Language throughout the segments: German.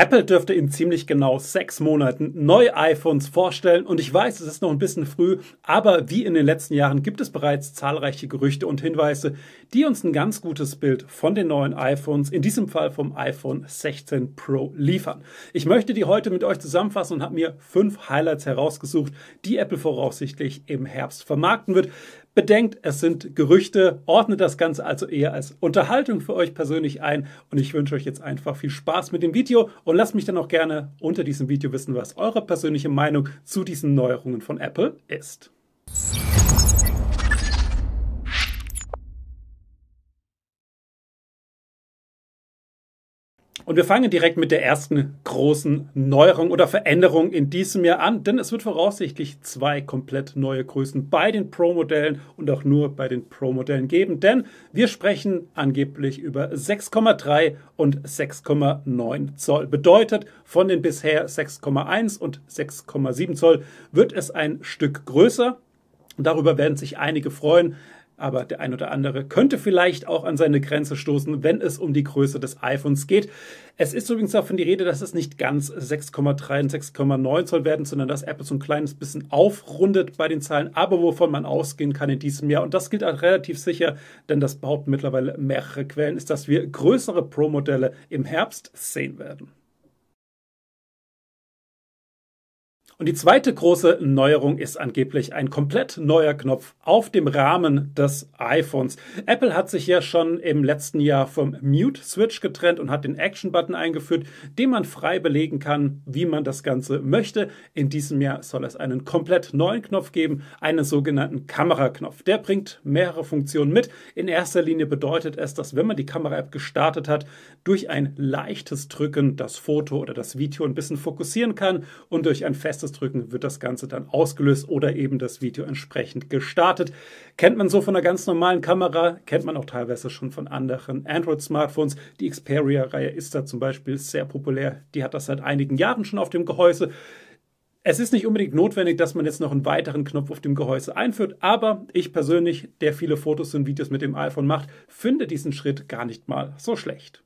Apple dürfte in ziemlich genau sechs Monaten neue iPhones vorstellen und ich weiß, es ist noch ein bisschen früh, aber wie in den letzten Jahren gibt es bereits zahlreiche Gerüchte und Hinweise, die uns ein ganz gutes Bild von den neuen iPhones, in diesem Fall vom iPhone 16 Pro liefern. Ich möchte die heute mit euch zusammenfassen und habe mir fünf Highlights herausgesucht, die Apple voraussichtlich im Herbst vermarkten wird. Bedenkt, es sind Gerüchte, ordnet das Ganze also eher als Unterhaltung für euch persönlich ein und ich wünsche euch jetzt einfach viel Spaß mit dem Video und lasst mich dann auch gerne unter diesem Video wissen, was eure persönliche Meinung zu diesen Neuerungen von Apple ist. Und wir fangen direkt mit der ersten großen Neuerung oder Veränderung in diesem Jahr an, denn es wird voraussichtlich zwei komplett neue Größen bei den Pro-Modellen und auch nur bei den Pro-Modellen geben, denn wir sprechen angeblich über 6,3 und 6,9 Zoll. Bedeutet, von den bisher 6,1 und 6,7 Zoll wird es ein Stück größer. Darüber werden sich einige freuen aber der ein oder andere könnte vielleicht auch an seine Grenze stoßen, wenn es um die Größe des iPhones geht. Es ist übrigens davon die Rede, dass es nicht ganz 6,3 und 6,9 Zoll werden, sondern dass Apple so ein kleines bisschen aufrundet bei den Zahlen, aber wovon man ausgehen kann in diesem Jahr, und das gilt auch relativ sicher, denn das behaupten mittlerweile mehrere Quellen, ist, dass wir größere Pro-Modelle im Herbst sehen werden. Und die zweite große Neuerung ist angeblich ein komplett neuer Knopf auf dem Rahmen des iPhones. Apple hat sich ja schon im letzten Jahr vom Mute-Switch getrennt und hat den Action-Button eingeführt, den man frei belegen kann, wie man das Ganze möchte. In diesem Jahr soll es einen komplett neuen Knopf geben, einen sogenannten Kameraknopf. Der bringt mehrere Funktionen mit. In erster Linie bedeutet es, dass wenn man die Kamera-App gestartet hat, durch ein leichtes Drücken das Foto oder das Video ein bisschen fokussieren kann und durch ein festes erstes Drücken wird das Ganze dann ausgelöst oder eben das Video entsprechend gestartet. Kennt man so von einer ganz normalen Kamera, kennt man auch teilweise schon von anderen Android-Smartphones. Die Xperia-Reihe ist da zum Beispiel sehr populär. Die hat das seit einigen Jahren schon auf dem Gehäuse. Es ist nicht unbedingt notwendig, dass man jetzt noch einen weiteren Knopf auf dem Gehäuse einführt, aber ich persönlich, der viele Fotos und Videos mit dem iPhone macht, finde diesen Schritt gar nicht mal so schlecht.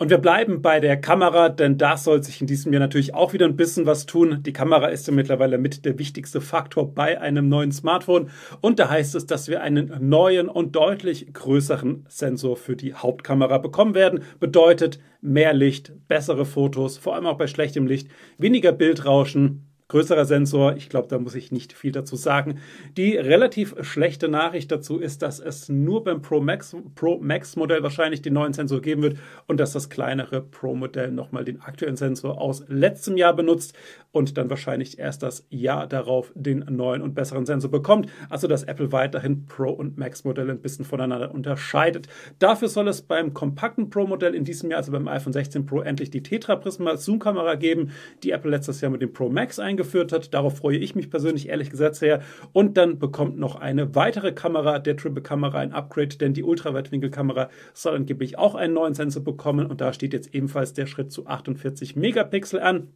Und wir bleiben bei der Kamera, denn da soll sich in diesem Jahr natürlich auch wieder ein bisschen was tun. Die Kamera ist ja mittlerweile mit der wichtigste Faktor bei einem neuen Smartphone. Und da heißt es, dass wir einen neuen und deutlich größeren Sensor für die Hauptkamera bekommen werden. Bedeutet mehr Licht, bessere Fotos, vor allem auch bei schlechtem Licht, weniger Bildrauschen, größerer Sensor. Ich glaube, da muss ich nicht viel dazu sagen. Die relativ schlechte Nachricht dazu ist, dass es nur beim Pro Max, Pro Max Modell wahrscheinlich den neuen Sensor geben wird und dass das kleinere Pro Modell nochmal den aktuellen Sensor aus letztem Jahr benutzt und dann wahrscheinlich erst das Jahr darauf den neuen und besseren Sensor bekommt. Also dass Apple weiterhin Pro und Max Modelle ein bisschen voneinander unterscheidet. Dafür soll es beim kompakten Pro Modell in diesem Jahr, also beim iPhone 16 Pro, endlich die Tetra Prisma Zoom Kamera geben, die Apple letztes Jahr mit dem Pro Max eingeführt eingeführt hat. Darauf freue ich mich persönlich ehrlich gesagt sehr. Und dann bekommt noch eine weitere Kamera, der Triple-Kamera, ein Upgrade, denn die Ultraweitwinkelkamera soll angeblich auch einen neuen Sensor bekommen. Und da steht jetzt ebenfalls der Schritt zu 48 Megapixel an.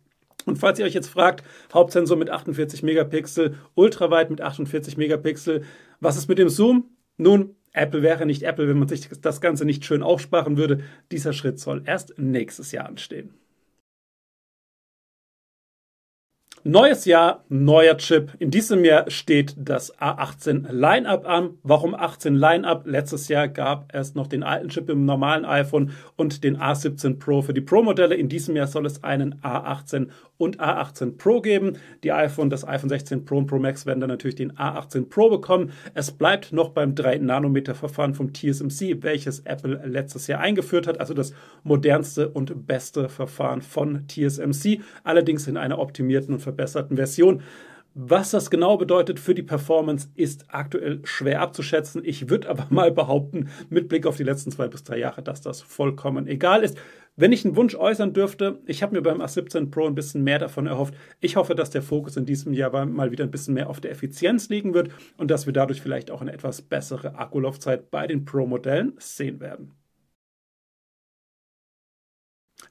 Und falls ihr euch jetzt fragt, Hauptsensor mit 48 Megapixel, ultraweit mit 48 Megapixel, was ist mit dem Zoom? Nun, Apple wäre nicht Apple, wenn man sich das Ganze nicht schön aufsparen würde. Dieser Schritt soll erst nächstes Jahr anstehen. Neues Jahr, neuer Chip. In diesem Jahr steht das A18 Line-Up an. Warum 18 Line-Up? Letztes Jahr gab es noch den alten Chip im normalen iPhone und den A17 Pro für die Pro-Modelle. In diesem Jahr soll es einen A18 und A18 Pro geben. Die iPhone, das iPhone 16 Pro und Pro Max werden dann natürlich den A18 Pro bekommen. Es bleibt noch beim 3-Nanometer-Verfahren vom TSMC, welches Apple letztes Jahr eingeführt hat. Also das modernste und beste Verfahren von TSMC. Allerdings in einer optimierten und verbesserten Version. Was das genau bedeutet für die Performance, ist aktuell schwer abzuschätzen. Ich würde aber mal behaupten, mit Blick auf die letzten zwei bis drei Jahre, dass das vollkommen egal ist. Wenn ich einen Wunsch äußern dürfte, ich habe mir beim A17 Pro ein bisschen mehr davon erhofft. Ich hoffe, dass der Fokus in diesem Jahr mal wieder ein bisschen mehr auf der Effizienz liegen wird und dass wir dadurch vielleicht auch eine etwas bessere Akkulaufzeit bei den Pro-Modellen sehen werden.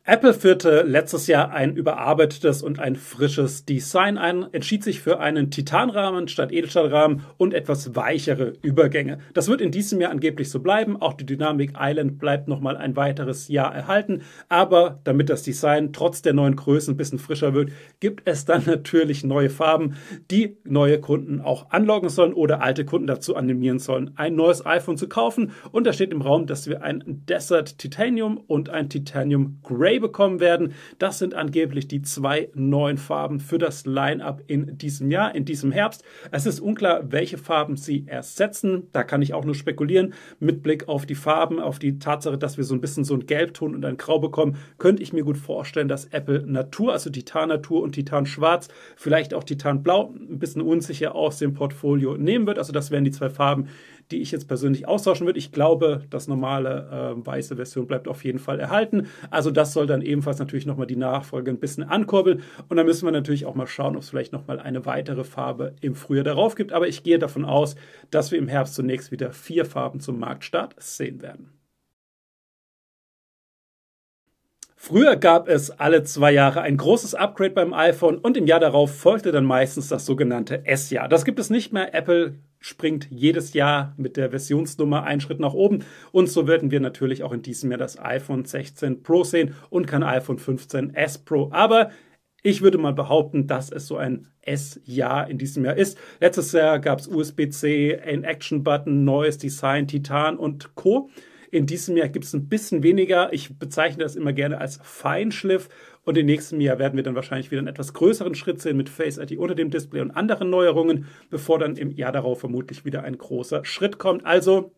Apple führte letztes Jahr ein überarbeitetes und ein frisches Design ein, entschied sich für einen Titanrahmen statt Edelstahlrahmen und etwas weichere Übergänge. Das wird in diesem Jahr angeblich so bleiben. Auch die Dynamic Island bleibt nochmal ein weiteres Jahr erhalten. Aber damit das Design trotz der neuen Größen ein bisschen frischer wird, gibt es dann natürlich neue Farben, die neue Kunden auch anlocken sollen oder alte Kunden dazu animieren sollen, ein neues iPhone zu kaufen. Und da steht im Raum, dass wir ein Desert Titanium und ein Titanium Grey Grey bekommen werden. Das sind angeblich die zwei neuen Farben für das Line-up in diesem Jahr, in diesem Herbst. Es ist unklar, welche Farben sie ersetzen. Da kann ich auch nur spekulieren. Mit Blick auf die Farben, auf die Tatsache, dass wir so ein bisschen so einen Gelbton und ein Grau bekommen, könnte ich mir gut vorstellen, dass Apple Natur, also Titan Natur und Titan Schwarz, vielleicht auch Titan Blau, ein bisschen unsicher aus dem Portfolio nehmen wird. Also das wären die zwei Farben, die ich jetzt persönlich austauschen würde. Ich glaube, das normale äh, weiße Version bleibt auf jeden Fall erhalten. Also das soll dann ebenfalls natürlich nochmal die Nachfolge ein bisschen ankurbeln. Und dann müssen wir natürlich auch mal schauen, ob es vielleicht nochmal eine weitere Farbe im Frühjahr darauf gibt. Aber ich gehe davon aus, dass wir im Herbst zunächst wieder vier Farben zum Marktstart sehen werden. Früher gab es alle zwei Jahre ein großes Upgrade beim iPhone und im Jahr darauf folgte dann meistens das sogenannte S-Jahr. Das gibt es nicht mehr. Apple springt jedes Jahr mit der Versionsnummer einen Schritt nach oben und so werden wir natürlich auch in diesem Jahr das iPhone 16 Pro sehen und kein iPhone 15 S Pro. Aber ich würde mal behaupten, dass es so ein S-Jahr in diesem Jahr ist. Letztes Jahr gab es USB-C, ein Action-Button, neues Design, Titan und Co. In diesem Jahr gibt es ein bisschen weniger. Ich bezeichne das immer gerne als Feinschliff. Und im nächsten Jahr werden wir dann wahrscheinlich wieder einen etwas größeren Schritt sehen mit Face ID unter dem Display und anderen Neuerungen, bevor dann im Jahr darauf vermutlich wieder ein großer Schritt kommt. Also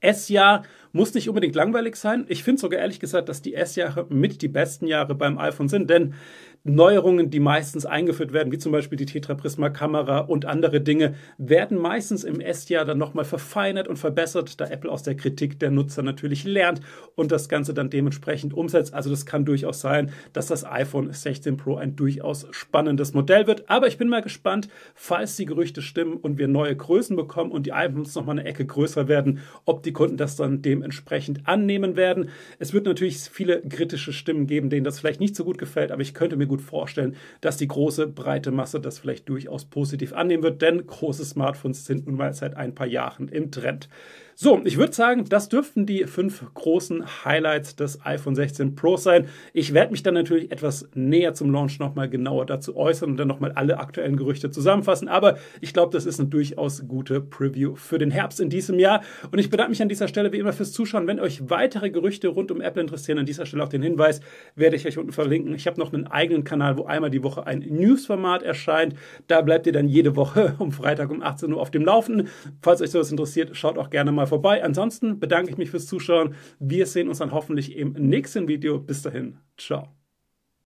S-Jahr muss nicht unbedingt langweilig sein. Ich finde sogar ehrlich gesagt, dass die S-Jahre mit die besten Jahre beim iPhone sind, denn Neuerungen, die meistens eingeführt werden, wie zum Beispiel die Tetraprisma-Kamera und andere Dinge, werden meistens im S-Jahr dann nochmal verfeinert und verbessert, da Apple aus der Kritik der Nutzer natürlich lernt und das Ganze dann dementsprechend umsetzt. Also das kann durchaus sein, dass das iPhone 16 Pro ein durchaus spannendes Modell wird. Aber ich bin mal gespannt, falls die Gerüchte stimmen und wir neue Größen bekommen und die iPhones nochmal eine Ecke größer werden, ob die Kunden das dann dementsprechend annehmen werden. Es wird natürlich viele kritische Stimmen geben, denen das vielleicht nicht so gut gefällt, aber ich könnte mir gut vorstellen, dass die große, breite Masse das vielleicht durchaus positiv annehmen wird, denn große Smartphones sind nun mal seit ein paar Jahren im Trend. So, ich würde sagen, das dürften die fünf großen Highlights des iPhone 16 Pro sein. Ich werde mich dann natürlich etwas näher zum Launch nochmal genauer dazu äußern und dann nochmal alle aktuellen Gerüchte zusammenfassen. Aber ich glaube, das ist eine durchaus gute Preview für den Herbst in diesem Jahr. Und ich bedanke mich an dieser Stelle wie immer fürs Zuschauen. Wenn euch weitere Gerüchte rund um Apple interessieren, an dieser Stelle auch den Hinweis, werde ich euch unten verlinken. Ich habe noch einen eigenen Kanal, wo einmal die Woche ein Newsformat erscheint. Da bleibt ihr dann jede Woche um Freitag um 18 Uhr auf dem Laufenden. Falls euch sowas interessiert, schaut auch gerne mal vorbei. Ansonsten bedanke ich mich fürs Zuschauen. Wir sehen uns dann hoffentlich im nächsten Video. Bis dahin. Ciao.